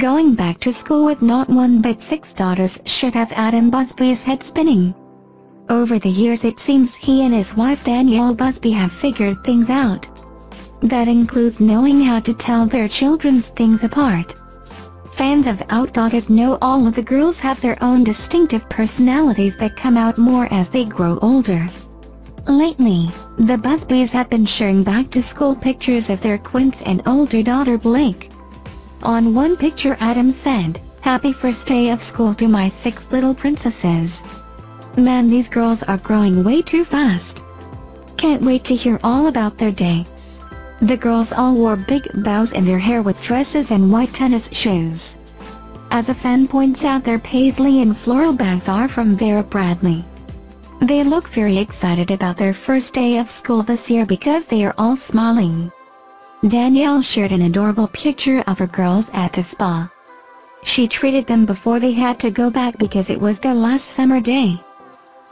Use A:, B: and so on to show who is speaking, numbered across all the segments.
A: Going back to school with not one but six daughters should have Adam Busby's head spinning. Over the years it seems he and his wife Danielle Busby have figured things out. That includes knowing how to tell their children's things apart. Fans of Outdaughtered know all of the girls have their own distinctive personalities that come out more as they grow older. Lately, the Busbys have been sharing back-to-school pictures of their quints and older daughter Blayke. On one picture Adam said, Happy first day of school to my six little princesses. Man these girls are growing way too fast. Can't wait to hear all about their day. The girls all wore big bows in their hair with dresses and white tennis shoes. As a fan points out their paisley and floral bags are from Vera Bradley. They look very excited about their first day of school this year because they are all smiling. Danielle shared an adorable picture of her girls at the spa. She treated them before they had to go back because it was their last summer day.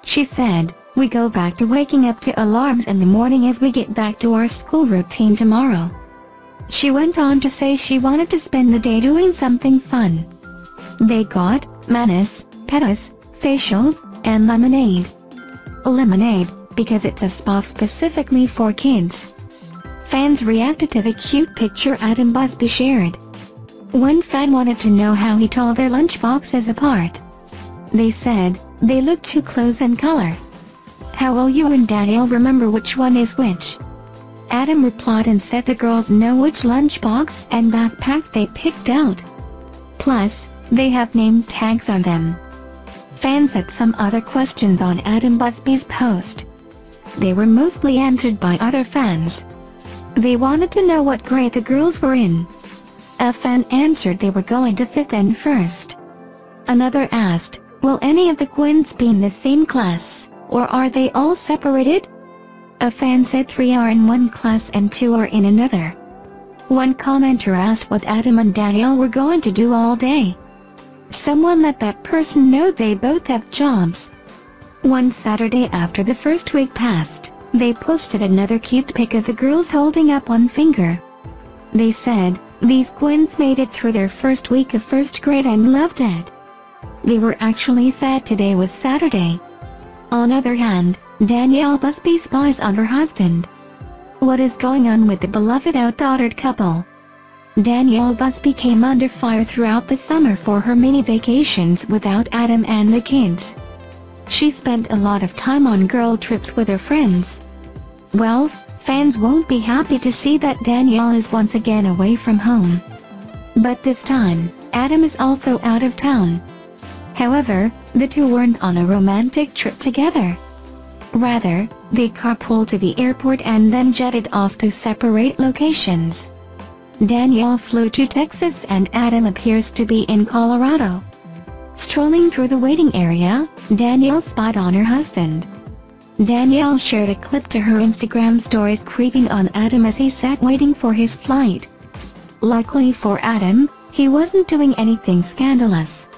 A: She said, we go back to waking up to alarms in the morning as we get back to our school routine tomorrow. She went on to say she wanted to spend the day doing something fun. They got, manis, pedis, facials, and lemonade. Lemonade, because it's a spa specifically for kids. Fans reacted to the cute picture Adam Busby shared. One fan wanted to know how he told their lunchboxes apart. They said, they look too close in color. How will you and Danielle remember which one is which? Adam replied and said the girls know which lunchbox and backpacks they picked out. Plus, they have name tags on them. Fans had some other questions on Adam Busby's post. They were mostly answered by other fans. They wanted to know what grade the girls were in. A fan answered they were going to 5th and 1st. Another asked, will any of the Quints be in the same class, or are they all separated? A fan said three are in one class and two are in another. One commenter asked what Adam and Danielle were going to do all day. Someone let that person know they both have jobs. One Saturday after the first week passed, they posted another cute pic of the girls holding up one finger. They said, these Quints made it through their first week of first grade and loved it. They were actually sad today was Saturday. On other hand, Danielle Busby spies on her husband. What is going on with the beloved outdaughtered couple? Danielle Busby came under fire throughout the summer for her mini vacations without Adam and the kids. She spent a lot of time on girl trips with her friends. Well, fans won't be happy to see that Danielle is once again away from home. But this time, Adam is also out of town. However, the two weren't on a romantic trip together. Rather, they carpooled to the airport and then jetted off to separate locations. Danielle flew to Texas and Adam appears to be in Colorado. Strolling through the waiting area, Danielle spied on her husband. Danielle shared a clip to her Instagram stories creeping on Adam as he sat waiting for his flight. Luckily for Adam, he wasn't doing anything scandalous.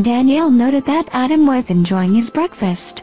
A: Danielle noted that Adam was enjoying his breakfast.